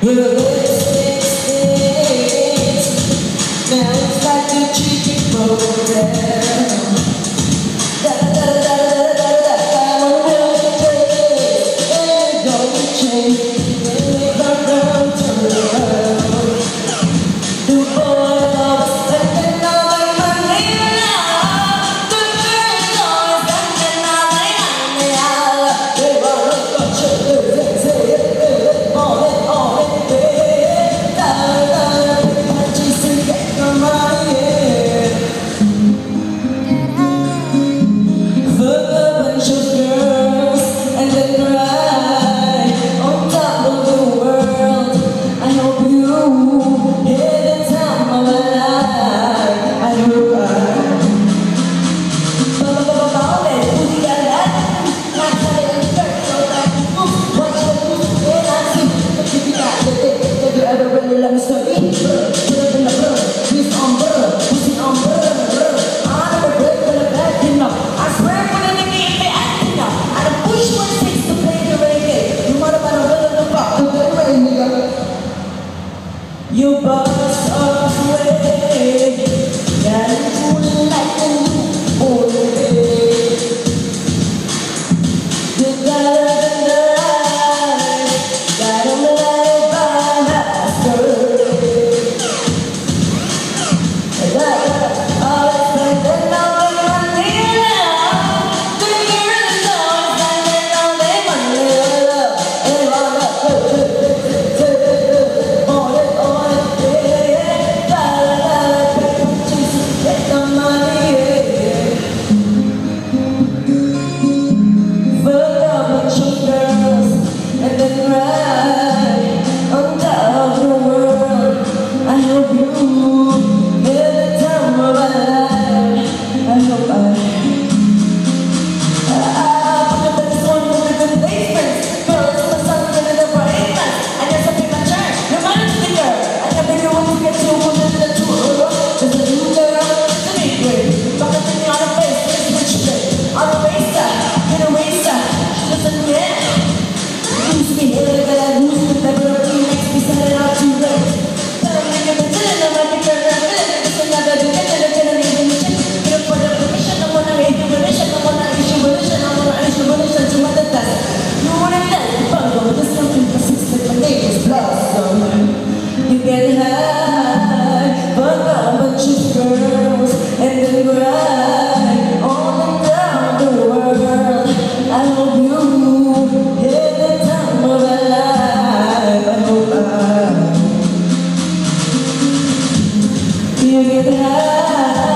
Yeah. understood. love. Together